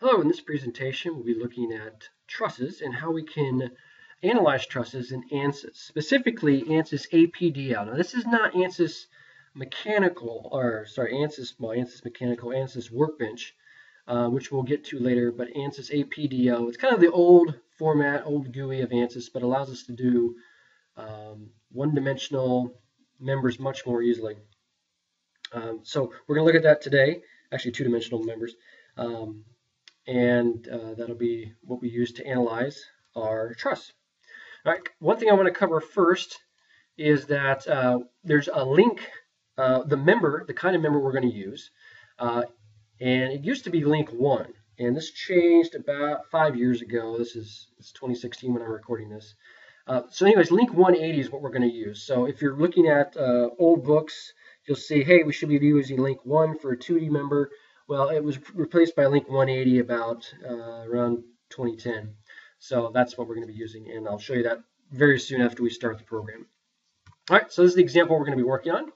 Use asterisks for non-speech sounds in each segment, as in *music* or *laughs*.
Hello, in this presentation we'll be looking at trusses and how we can analyze trusses in ANSYS, specifically ANSYS APDL. Now this is not ANSYS mechanical, or sorry, ANSYS, well, ANSYS mechanical, ANSYS workbench, uh, which we'll get to later, but ANSYS APDL, it's kind of the old format, old GUI of ANSYS, but allows us to do um, one-dimensional members much more easily. Um, so we're going to look at that today, actually two-dimensional members. Um, and uh, that'll be what we use to analyze our truss. All right, one thing I want to cover first is that uh, there's a link, uh, the member, the kind of member we're going to use, uh, and it used to be link 1, and this changed about five years ago. This is it's 2016 when I'm recording this. Uh, so anyways, link 180 is what we're going to use. So if you're looking at uh, old books, you'll see, hey, we should be using link 1 for a 2D member, well, it was replaced by Link 180 about uh, around 2010. So that's what we're going to be using, and I'll show you that very soon after we start the program. All right, so this is the example we're going to be working on,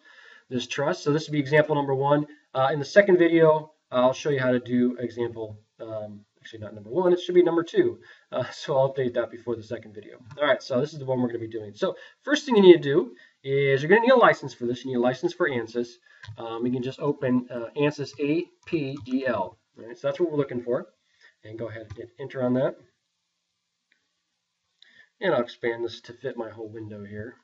this truss. So this will be example number one. Uh, in the second video, I'll show you how to do example, um, actually not number one, it should be number two. Uh, *laughs* so I'll update that before the second video. All right, so this is the one we're going to be doing. So first thing you need to do is you're going to need a license for this. You need a license for ANSYS. Um, you can just open uh, ANSYS APDL. Right, so that's what we're looking for. And go ahead and hit enter on that. And I'll expand this to fit my whole window here.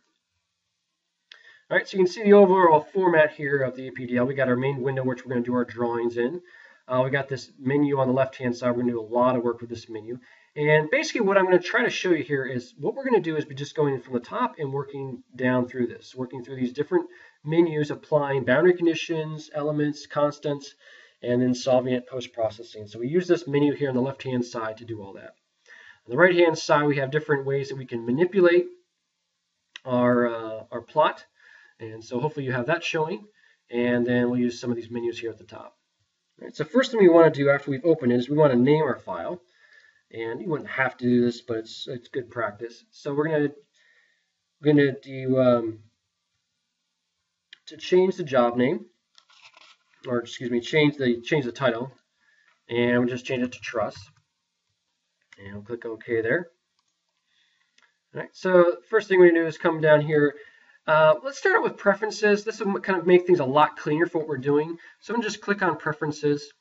All right, so you can see the overall format here of the APDL. We got our main window, which we're going to do our drawings in. Uh, we got this menu on the left-hand side. We're going to do a lot of work with this menu. And basically what I'm going to try to show you here is what we're going to do is be just going from the top and working down through this, working through these different menus, applying boundary conditions, elements, constants, and then solving it post-processing. So we use this menu here on the left-hand side to do all that. On the right-hand side, we have different ways that we can manipulate our, uh, our plot. And so hopefully you have that showing. And then we'll use some of these menus here at the top. All right, so first thing we want to do after we've opened it is we want to name our file. And you wouldn't have to do this, but it's it's good practice. So we're gonna we're gonna do um, to change the job name, or excuse me, change the change the title, and we'll just change it to truss. And we'll click OK there. All right. So first thing we need to do is come down here. Uh, let's start out with preferences. This will kind of make things a lot cleaner for what we're doing. So I'm going to just click on preferences.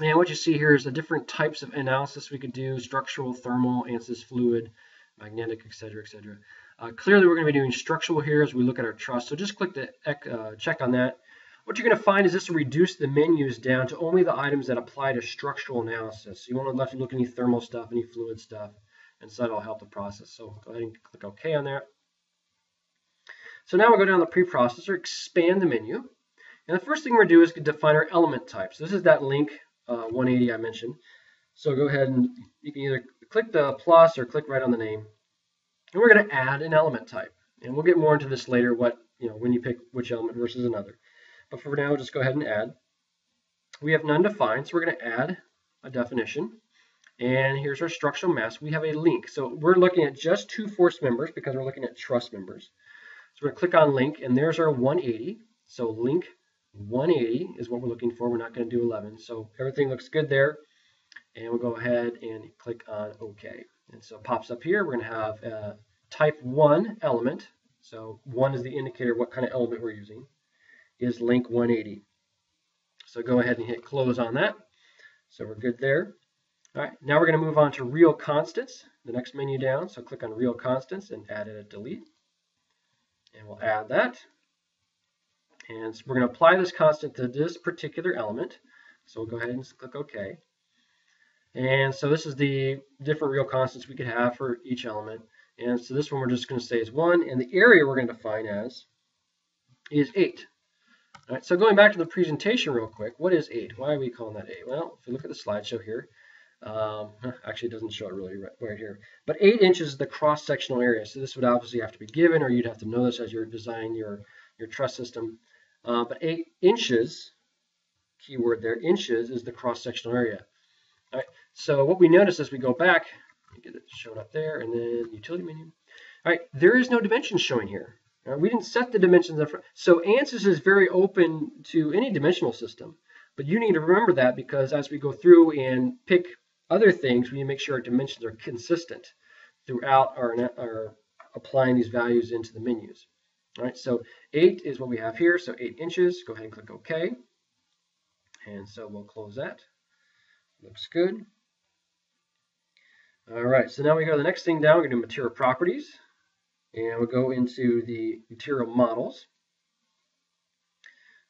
And what you see here is the different types of analysis we could do, structural, thermal, ANSYS fluid, magnetic, etc., etc. Uh, clearly, we're going to be doing structural here as we look at our truss. So just click the uh, check on that. What you're going to find is this will reduce the menus down to only the items that apply to structural analysis. So you won't have to look at any thermal stuff, any fluid stuff, and so that'll help the process. So go ahead and click OK on that. So now we'll go down the preprocessor, expand the menu. And the first thing we're going to do is define our element types. This is that link uh, 180 I mentioned. So go ahead and you can either click the plus or click right on the name. And we're going to add an element type. And we'll get more into this later, what you know when you pick which element versus another. But for now, just go ahead and add. We have none defined, so we're going to add a definition. And here's our structural mass. We have a link. So we're looking at just two force members because we're looking at truss members. So we're going to click on link, and there's our 180. So link 180 is what we're looking for. We're not going to do 11. So everything looks good there. And we'll go ahead and click on OK. And so it pops up here. We're going to have a type 1 element. So 1 is the indicator what kind of element we're using. Is link 180. So go ahead and hit close on that. So we're good there. All right, now we're going to move on to real constants, the next menu down. So click on real constants and add it a delete. And we'll add that. And so we're going to apply this constant to this particular element. So we'll go ahead and click OK. And so this is the different real constants we could have for each element. And so this one we're just going to say is 1. And the area we're going to define as is 8. All right, so going back to the presentation real quick, what is 8? Why are we calling that 8? Well, if you look at the slideshow here, um, *laughs* actually it doesn't show it really right, right here. But 8 inches is the cross-sectional area. So this would obviously have to be given, or you'd have to know this as you're designing your, your truss system. Uh, but 8 inches, keyword there, inches is the cross-sectional area. All right, so what we notice as we go back, get it shown up there, and then utility menu. All right, there is no dimensions showing here. Right, we didn't set the dimensions up. So ANSYS is very open to any dimensional system, But you need to remember that because as we go through and pick other things, we need to make sure our dimensions are consistent throughout our, our applying these values into the menus. All right, so 8 is what we have here, so 8 inches. Go ahead and click OK. And so we'll close that. Looks good. All right, so now we go to the next thing down. We're going to do material properties. And we'll go into the material models.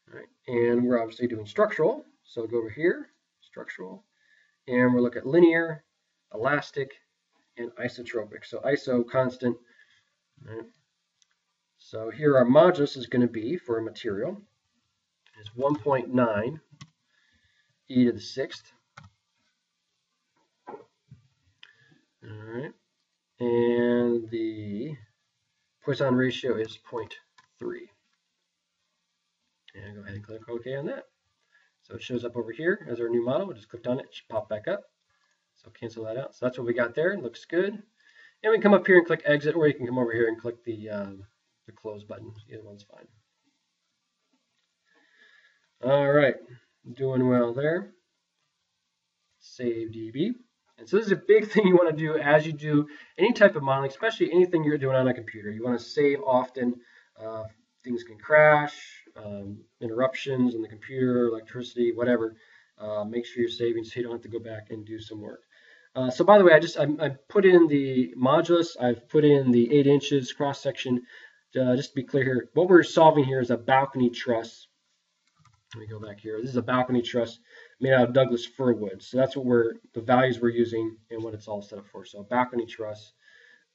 All right, and we're obviously doing structural. So we'll go over here, structural. And we'll look at linear, elastic, and isotropic. So iso constant. So here our modulus is going to be for a material is 1.9 e to the sixth. All right. And the Poisson ratio is 0.3. And go ahead and click OK on that. So it shows up over here as our new model. We just clicked on it, it should pop back up. So cancel that out. So that's what we got there. It looks good. And we can come up here and click exit, or you can come over here and click the, um, the close button. Either one's fine. All right, doing well there. Save DB. And so this is a big thing you want to do as you do any type of modeling, especially anything you're doing on a computer. You want to save often. Uh, things can crash, um, interruptions in the computer, electricity, whatever. Uh, make sure you're saving so you don't have to go back and do some work. Uh, so by the way, I just I, I, put in the modulus. I've put in the 8 inches cross section. Uh, just to be clear here, what we're solving here is a balcony truss. Let me go back here. This is a balcony truss made out of Douglas fir wood. So that's what we're the values we're using and what it's all set up for. So balcony truss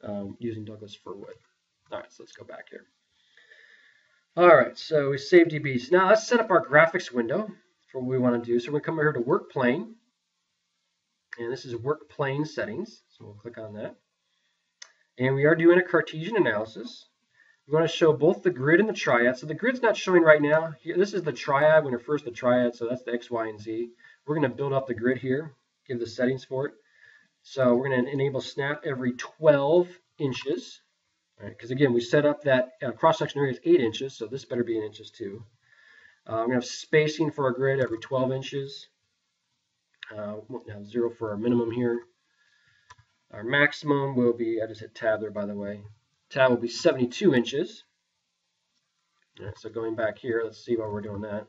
um, using Douglas fir wood. All right, so let's go back here. All right, so we saved DBs. Now let's set up our graphics window for what we want to do. So we're going to come over here to work plane. And this is work plane settings. So we'll click on that. And we are doing a Cartesian analysis. We want to show both the grid and the triad. So the grid's not showing right now. Here, this is the triad. We're first the triad, so that's the X, Y, and Z. We're going to build up the grid here, give the settings for it. So we're going to enable snap every 12 inches. Because right, again, we set up that uh, cross-section area is 8 inches, so this better be in inches too. Uh, we're going to have spacing for our grid every 12 inches. Uh, have 0 for our minimum here. Our maximum will be, I just hit tab there by the way, tab will be 72 inches. All right, so going back here, let's see why we're doing that.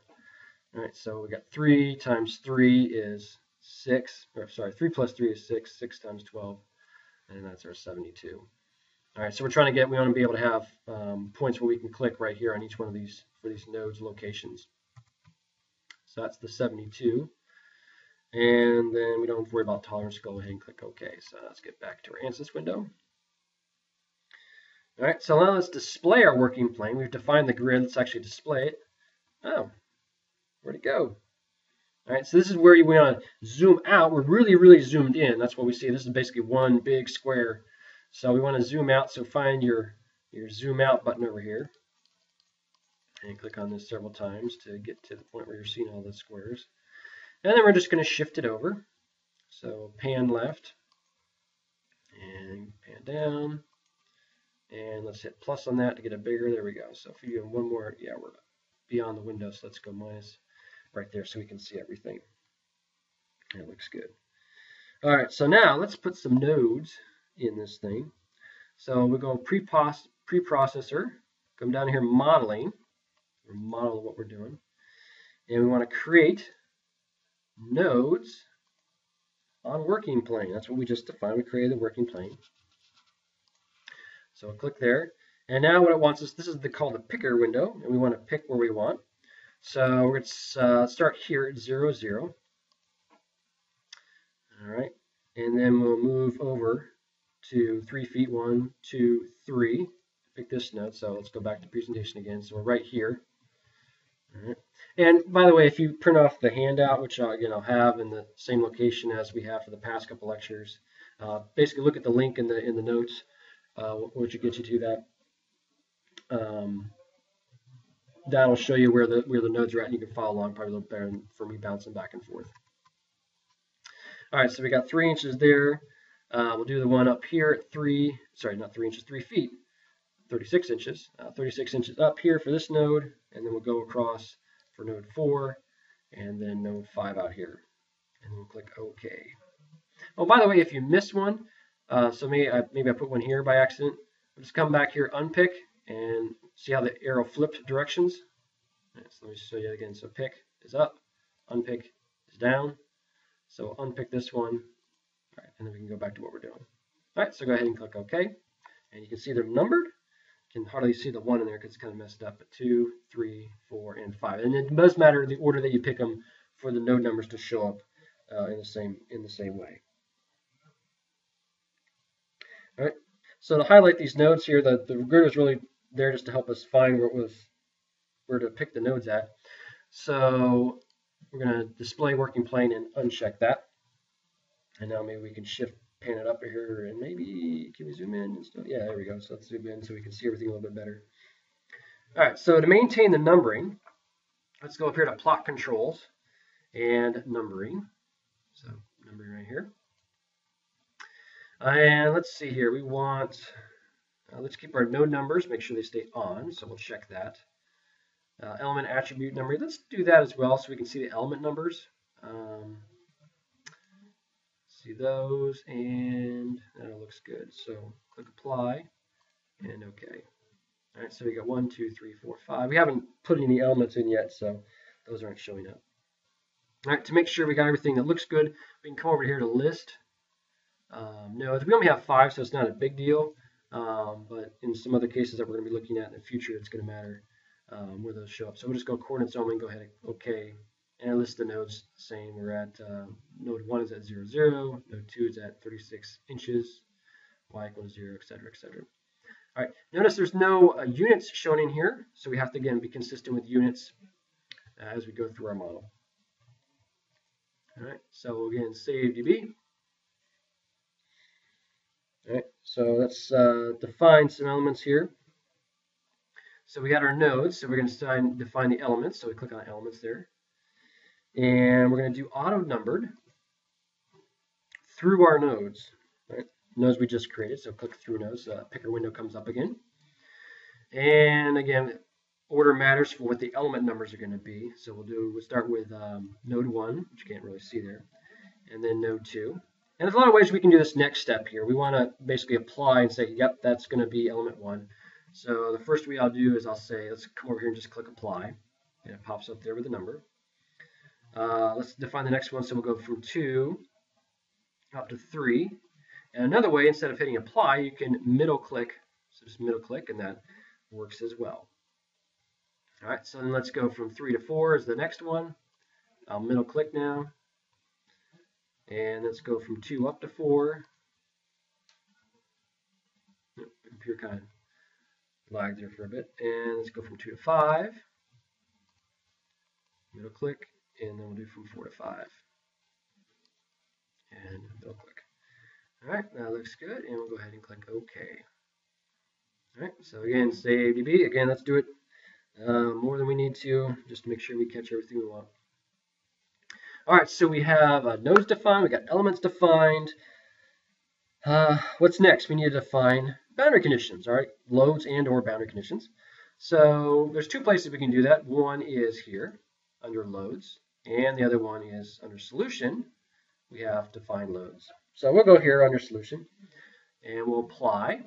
All right, so we got 3 times 3 is 6, or sorry, 3 plus 3 is 6, 6 times 12, and that's our 72. All right, so we're trying to get, we want to be able to have um, points where we can click right here on each one of these, for these nodes locations. So that's the 72. And then we don't have to worry about tolerance. Go ahead and click OK. So let's get back to our ANSYS window. All right, so now let's display our working plane. We've defined the grid. Let's actually display it. Oh, where'd it go? All right, so this is where you want to zoom out. We're really, really zoomed in. That's what we see. This is basically one big square. So we want to zoom out. So find your, your zoom out button over here. And click on this several times to get to the point where you're seeing all the squares. And then we're just going to shift it over. So pan left and pan down and let's hit plus on that to get it bigger. There we go. So if you do one more, yeah, we're beyond the window. So let's go minus right there so we can see everything. That looks good. All right, so now let's put some nodes in this thing. So we go pre-processor, come down here modeling, model what we're doing, and we want to create nodes on working plane. That's what we just defined. We created the working plane. So we'll click there. And now what it wants is, this is the, called the picker window, and we want to pick where we want. So we're going to uh, start here at 0, 0. All right. And then we'll move over to 3 feet, 1, 2, 3. Pick this node. So let's go back to presentation again. So we're right here. All right. And by the way, if you print off the handout, which I'll, again I'll have in the same location as we have for the past couple lectures, uh, basically look at the link in the in the notes uh, which will get you to that. Um, that'll show you where the where the nodes are at, and you can follow along probably a little better for me bouncing back and forth. All right, so we got three inches there. Uh, we'll do the one up here at three, sorry, not three inches, three feet, 36 inches, uh, 36 inches up here for this node, and then we'll go across for node four, and then node 5 out here. And we'll click OK. Oh, by the way, if you miss one, uh, so maybe I, maybe I put one here by accident, will just come back here, unpick, and see how the arrow flipped directions? Right, so let me show you again. So pick is up, unpick is down. So unpick this one, all right, and then we can go back to what we're doing. All right, so go ahead and click OK. And you can see they're numbered. You can hardly see the one in there because it's kind of messed up, but two, three, four, and five. And it does matter the order that you pick them for the node numbers to show up uh, in the same in the same way. All right. So to highlight these nodes here, the, the grid is really there just to help us find where was where to pick the nodes at. So we're going to display working plane and uncheck that. And now maybe we can shift pan it up here and maybe can we zoom in and stuff? Yeah, there we go. So let's zoom in so we can see everything a little bit better. All right, so to maintain the numbering, let's go up here to plot controls and numbering. So numbering right here. And let's see here, we want, uh, let's keep our node numbers, make sure they stay on, so we'll check that. Uh, element attribute number, let's do that as well so we can see the element numbers. Um, see those, and that looks good. So click apply, and okay. All right, so we got one, two, three, four, five. We haven't put any elements in yet, so those aren't showing up. All right, to make sure we got everything that looks good, we can come over here to list um, no, we only have five, so it's not a big deal. Um, but in some other cases that we're going to be looking at in the future, it's going to matter um, where those show up. So we'll just go coordinates only, go ahead and OK. And I list the nodes same. We're at uh, node 1 is at 0, 0, node 2 is at 36 inches, y equals 0, etc., etc. All right, notice there's no uh, units shown in here, so we have to, again, be consistent with units uh, as we go through our model. All right, so again, save DB. Right, so let's uh, define some elements here. So we got our nodes, so we're going to define the elements. So we click on elements there. And we're going to do auto numbered through our nodes, right? Nodes we just created. So click through nodes. Uh, picker window comes up again. And again, order matters for what the element numbers are going to be. So we'll do we'll start with um, node one, which you can't really see there, and then node two. And there's a lot of ways we can do this next step here. We want to basically apply and say, yep, that's going to be element one. So the first way I'll do is I'll say, let's come over here and just click apply. And it pops up there with the number. Uh, let's define the next one. So we'll go from two up to three. And another way, instead of hitting apply, you can middle click. So just middle click, and that works as well. All right, so then let's go from three to four is the next one. I'll middle click now. And let's go from 2 up to 4. computer kind lagged there for a bit. And let's go from 2 to 5. Middle click, and then we'll do from 4 to 5. And middle click. Alright, that looks good, and we'll go ahead and click OK. Alright, so again, save DB. Again, let's do it uh, more than we need to, just to make sure we catch everything we want. All right, so we have uh, nodes defined, we got elements defined. Uh, what's next? We need to define boundary conditions, all right, loads and or boundary conditions. So there's two places we can do that. One is here under loads, and the other one is under solution. We have define loads. So we'll go here under solution, and we'll apply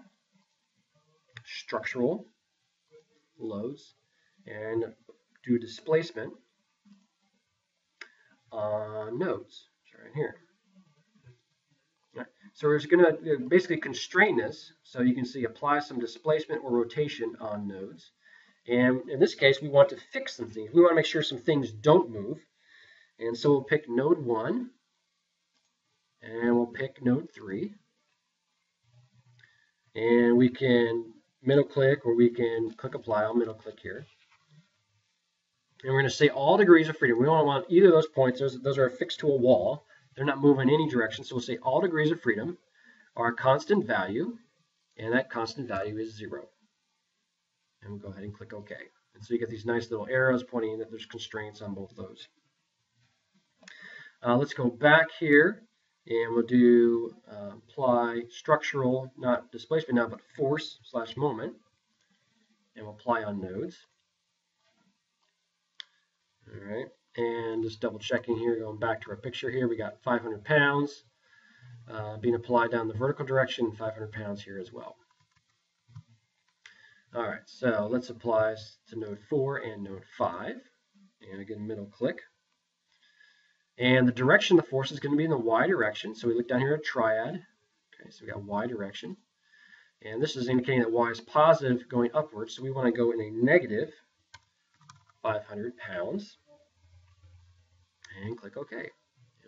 structural loads and do displacement on nodes. So right here. So we're going to uh, basically constrain this so you can see apply some displacement or rotation on nodes. And in this case, we want to fix some things. We want to make sure some things don't move. And so we'll pick node 1, and we'll pick node 3. And we can middle click or we can click apply. I'll middle click here. And we're going to say all degrees of freedom. We don't want either of those points. Those, those are affixed to a wall. They're not moving in any direction. So we'll say all degrees of freedom are a constant value, and that constant value is 0. And we'll go ahead and click OK. And so you get these nice little arrows pointing that there's constraints on both those. Uh, let's go back here, and we'll do uh, apply structural, not displacement now, but force slash moment. And we'll apply on nodes. All right. And just double checking here, going back to our picture here, we got 500 pounds uh, being applied down the vertical direction, 500 pounds here as well. All right, so let's apply to node 4 and node 5. And again, middle click. And the direction of the force is going to be in the y direction. So we look down here at triad. Okay, so we got y direction. And this is indicating that y is positive going upwards. So we want to go in a negative 500 pounds. And click OK. And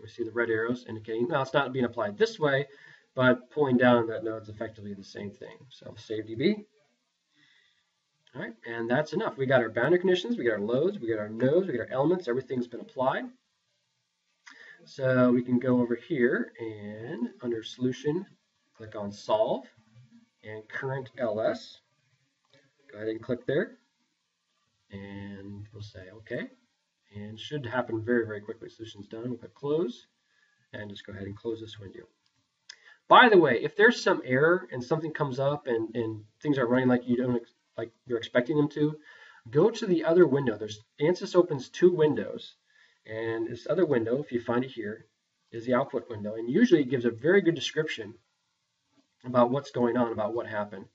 we see the red arrows indicating, now it's not being applied this way, but pulling down that node is effectively the same thing. So save DB. All right, and that's enough. We got our boundary conditions, we got our loads, we got our nodes, we got our elements, everything's been applied. So we can go over here and under solution, click on solve and current LS. Go ahead and click there and we'll say okay. And should happen very, very quickly. Solution's done. We'll click close and just go ahead and close this window. By the way, if there's some error and something comes up and, and things are running like you don't like you're expecting them to, go to the other window. There's ANSYS opens two windows, and this other window, if you find it here, is the output window, and usually it gives a very good description about what's going on, about what happened.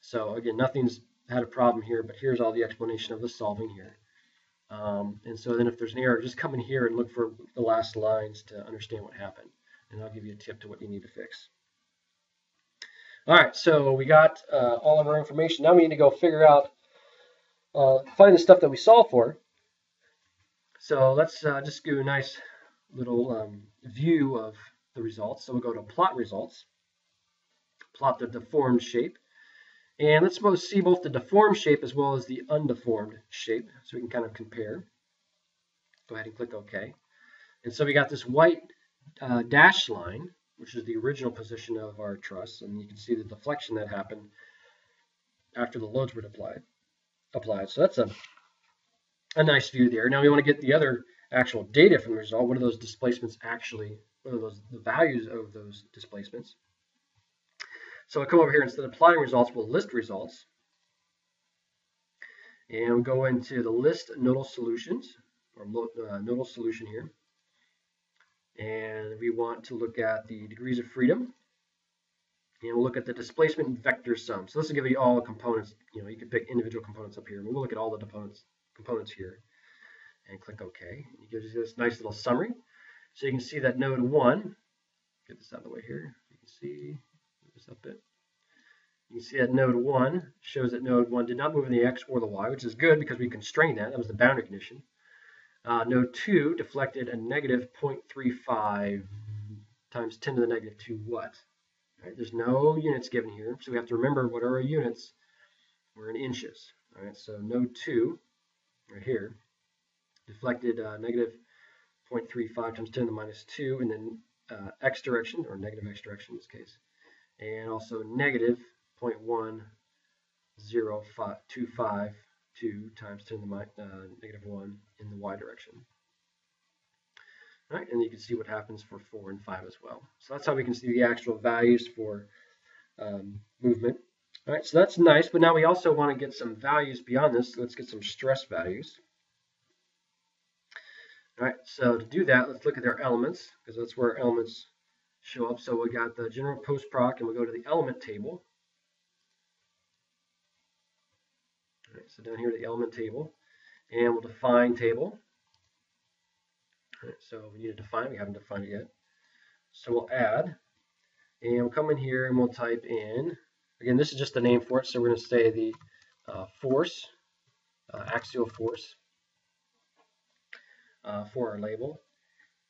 So again, nothing's had a problem here, but here's all the explanation of the solving here. Um, and so then if there's an error, just come in here and look for the last lines to understand what happened. And I'll give you a tip to what you need to fix. All right, so we got uh, all of our information. Now we need to go figure out, uh, find the stuff that we solved for. So let's uh, just do a nice little um, view of the results. So we'll go to plot results, plot the deformed shape. And let's suppose see both the deformed shape as well as the undeformed shape so we can kind of compare. Go ahead and click OK. And so we got this white uh, dashed line, which is the original position of our truss, and you can see the deflection that happened after the loads were applied. applied. So that's a, a nice view there. Now we want to get the other actual data from the result. What are those displacements actually, what are those the values of those displacements? So I come over here, instead of plotting results, we'll list results. And we'll go into the list nodal solutions, or uh, nodal solution here. And we want to look at the degrees of freedom. And we'll look at the displacement vector sum. So this will give you all the components. You know, you can pick individual components up here. We'll look at all the components, components here. And click OK. It gives you this nice little summary. So you can see that node 1, get this out of the way here. You can see up bit. You can see that node 1 shows that node 1 did not move in the x or the y, which is good because we constrained that. That was the boundary condition. Uh, node 2 deflected a negative 0.35 times 10 to the negative 2 what? Right, there's no units given here, so we have to remember what are our units? We're in inches. All right, so node 2, right here, deflected uh, negative 0.35 times 10 to the minus 2 in the uh, x direction, or negative x direction in this case and also negative 0.10525 times 10 to the uh, negative 1 in the y direction. All right, and you can see what happens for 4 and 5 as well. So that's how we can see the actual values for um, movement. All right, so that's nice, but now we also want to get some values beyond this. Let's get some stress values. All right, so to do that, let's look at their elements, because that's where elements show up. So we got the general post proc, and we go to the element table. All right, so down here the element table, and we'll define table. All right, so we need to define, we haven't defined it yet. So we'll add, and we'll come in here and we'll type in, again, this is just the name for it, so we're going to say the uh, force, uh, axial force uh, for our label.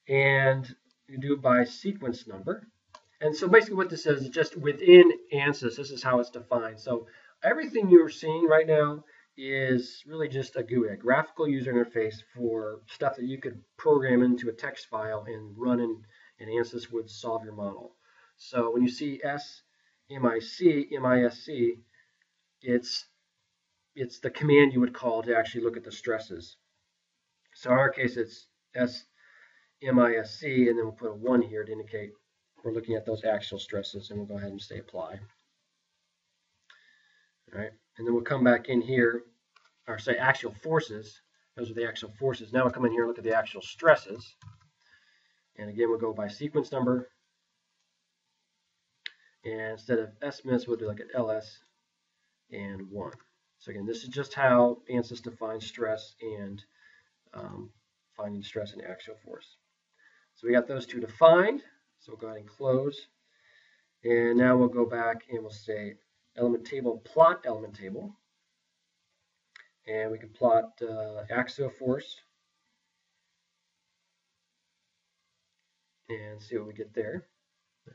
And you do by sequence number. And so basically what this is, is just within ANSYS, this is how it's defined. So everything you're seeing right now is really just a GUI, a graphical user interface for stuff that you could program into a text file and run in, and ANSYS would solve your model. So when you see S, MIC, MISC, it's, it's the command you would call to actually look at the stresses. So in our case, it's S MISC, and then we'll put a 1 here to indicate we're looking at those axial stresses, and we'll go ahead and say apply. All right, and then we'll come back in here, or say axial forces, Those are the axial forces. Now we'll come in here and look at the actual stresses. And again, we'll go by sequence number. And instead of S-miss, we'll do like an LS and 1. So again, this is just how ANSYS defines stress and um, finding stress and axial force. So we got those two defined. So we'll go ahead and close. And now we'll go back and we'll say element table, plot element table. And we can plot uh, axial force and see what we get there.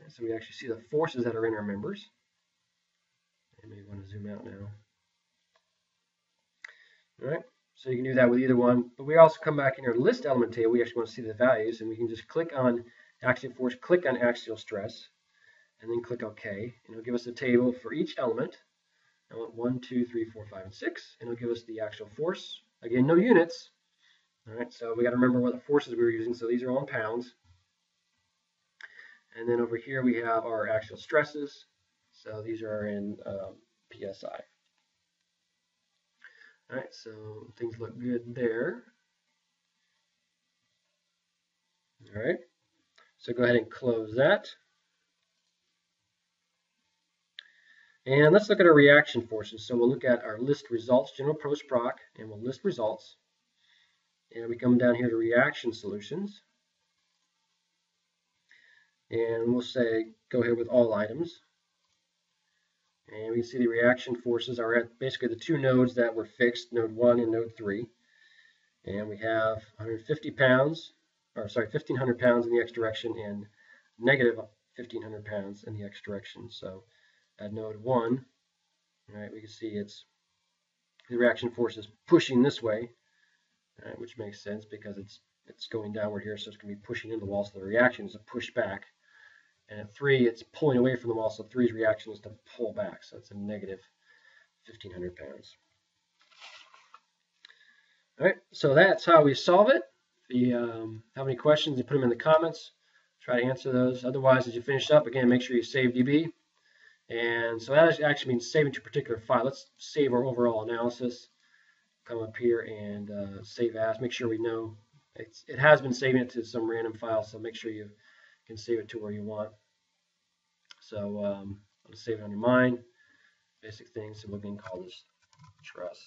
So we actually see the forces that are in our members. And maybe want to zoom out now. All right, so you can do that with either one. But we also come back in our list element table. We actually want to see the values, and we can just click on axial force, click on axial stress, and then click OK. And it'll give us a table for each element. I want 1, 2, 3, 4, 5, and 6. And it'll give us the actual force. Again, no units. All right, so we got to remember what the forces we were using. So these are all in pounds. And then over here we have our actual stresses. So these are in um, PSI. All right, so things look good there. All right, so go ahead and close that. And let's look at our reaction forces. So we'll look at our list results, general post proc, and we'll list results. And we come down here to reaction solutions. And we'll say go ahead with all items. And we can see the reaction forces are at basically the two nodes that were fixed, node 1 and node 3. And we have 150 pounds, or sorry, 1,500 pounds in the x direction and negative 1,500 pounds in the x direction. So at node 1, right, we can see it's the reaction force is pushing this way, right, which makes sense because it's it's going downward here, so it's going to be pushing into the wall. So the reaction is a push back. And at 3, it's pulling away from the wall, so 3's reaction is to pull back. So it's a negative 1,500 pounds. All right, so that's how we solve it. If you um, have any questions, you put them in the comments. Try to answer those. Otherwise, as you finish up, again, make sure you save DB. And so that actually means saving to a particular file. Let's save our overall analysis. Come up here and uh, save as. Make sure we know it's, it has been saving it to some random file, so make sure you can save it to where you want. So um, I'll save it on your mind. Basic things. So we're going to call this truss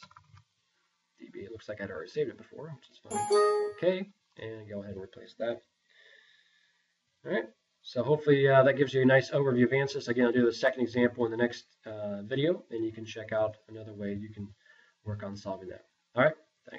DB. It looks like I'd already saved it before, which is fine. Okay, and go ahead and replace that. All right. So hopefully uh, that gives you a nice overview of ANSYS. Again, I'll do the second example in the next uh, video, and you can check out another way you can work on solving that. All right.